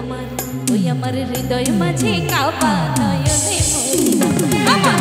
আমার ওই আমার হৃদয় মাঝে কাবা নয়নে মরিনা আমার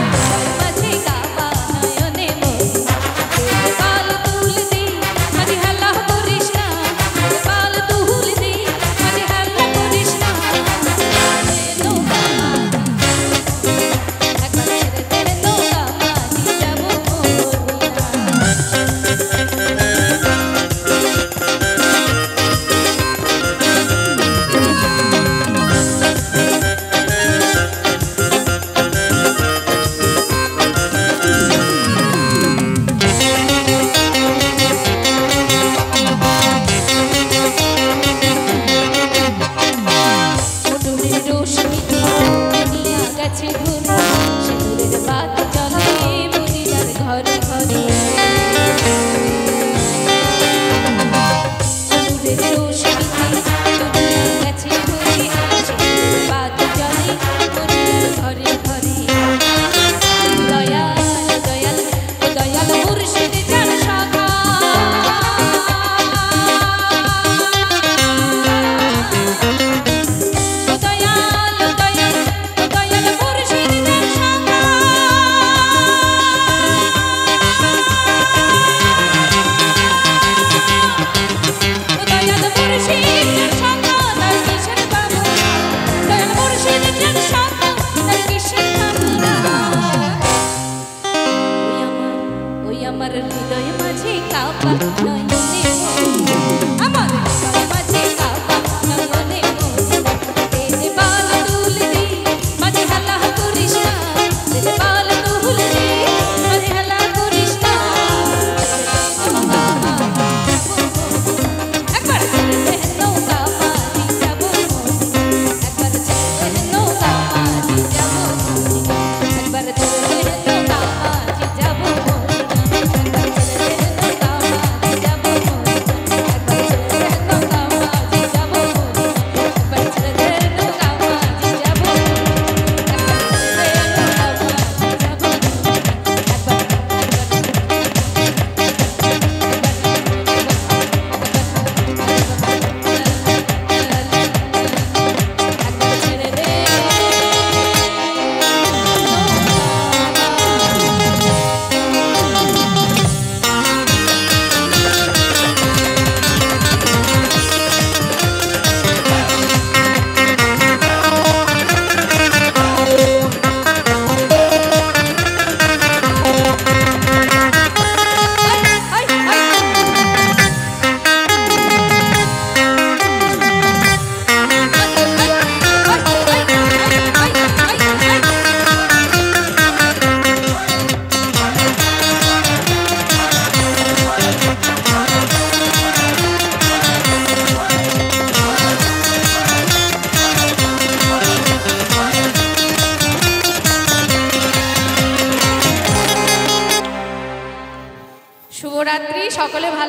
সকলে ভালো